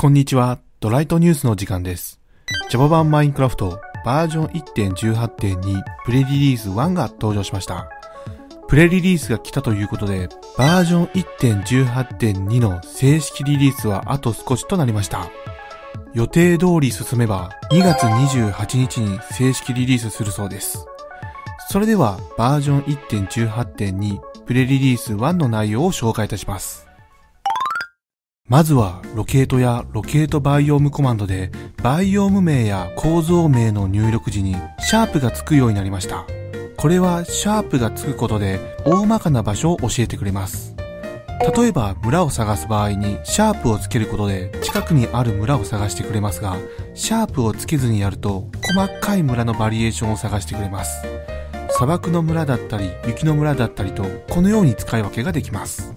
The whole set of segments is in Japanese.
こんにちは、ドライトニュースの時間です。Java 版マインクラフトバージョン1.18.2プレリリース1が登場しました。プレリリースが来たということで、バージョン1.18.2の正式リリースはあと少しとなりました。予定通り進めば2月28日に正式リリースするそうです。それではバージョン1.18.2プレリリース1の内容を紹介いたします。まずはロケートやロケートバイオームコマンドでバイオーム名や構造名の入力時にシャープがつくようになりました。これはシャープがつくことで大まかな場所を教えてくれます。例えば村を探す場合にシャープをつけることで近くにある村を探してくれますが、シャープをつけずにやると細かい村のバリエーションを探してくれます。砂漠の村だったり雪の村だったりとこのように使い分けができます。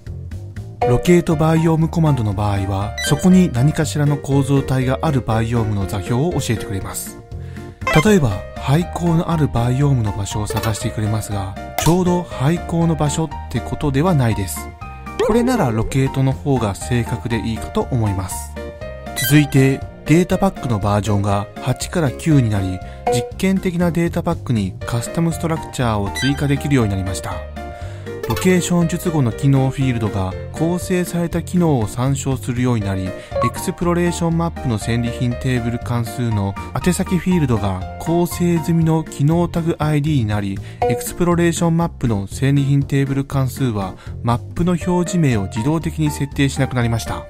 locatebiome コマンドの場合は、そこに何かしらの構造体があるバイオームの座標を教えてくれます。例えば、廃坑のあるバイオームの場所を探してくれますが、ちょうど廃坑の場所ってことではないです。これなら locate の方が正確でいいかと思います。続いて、データパックのバージョンが8から9になり、実験的なデータパックにカスタムストラクチャーを追加できるようになりました。ロケーション述語の機能フィールドが構成された機能を参照するようになり、 exploration map の戦利品テーブル関数の宛先フィールドが構成済みの機能タグ ID になり、 exploration map の戦利品テーブル関数はマップの表示名を自動的に設定しなくなりました。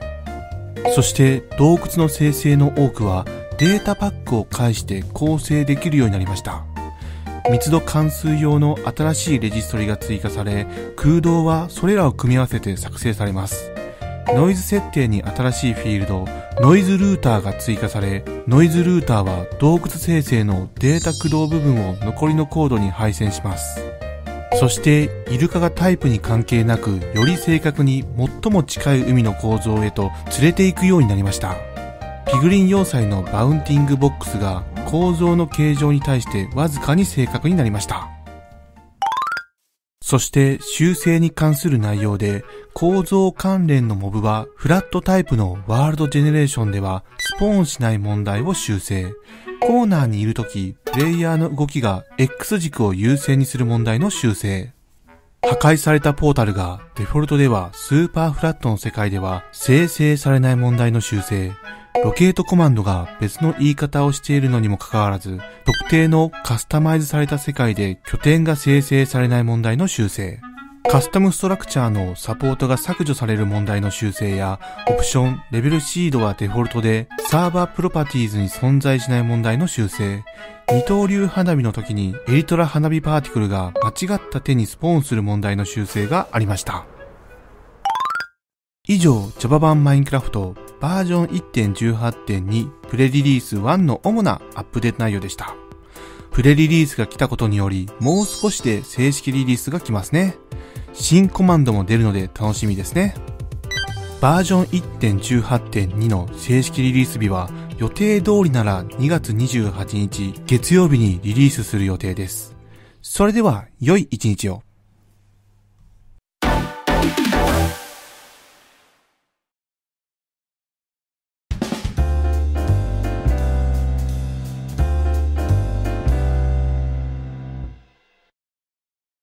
そして洞窟の生成の多くはデータパックを介して構成できるようになりました。密度関数用の新しいレジストリが追加され、空洞はそれらを組み合わせて作成されます。ノイズ設定に新しいフィールド、ノイズルーターが追加され、ノイズルーターは洞窟生成のデータ駆動部分を残りのコードに配線します。そして、イルカがタイプに関係なく、より正確に最も近い海の構造へと連れて行くようになりました。ピグリン要塞のバウンディングボックスが構造の形状に対してわずかに正確になりました。そして修正に関する内容で構造関連のモブはフラットタイプのワールドジェネレーションではスポーンしない問題を修正。コーナーにいるとき、プレイヤーの動きが X 軸を優先にする問題の修正。破壊されたポータルがデフォルトではスーパーフラットの世界では生成されない問題の修正。ロケートコマンドが別の言い方をしているのにもかかわらず、特定のカスタマイズされた世界で拠点が生成されない問題の修正。カスタムストラクチャーのサポートが削除される問題の修正や、オプション、レベルシードはデフォルトでサーバープロパティーズに存在しない問題の修正。二刀流花火の時にエリトラ花火パーティクルが間違った手にスポーンする問題の修正がありました。以上、Java 版マインクラフトバージョン1.18.2プレリリース1の主なアップデート内容でした。プレリリースが来たことにより、もう少しで正式リリースが来ますね。新コマンドも出るので楽しみですね。バージョン1.18.2の正式リリース日は予定通りなら2月28日月曜日にリリースする予定です。それでは良い一日を。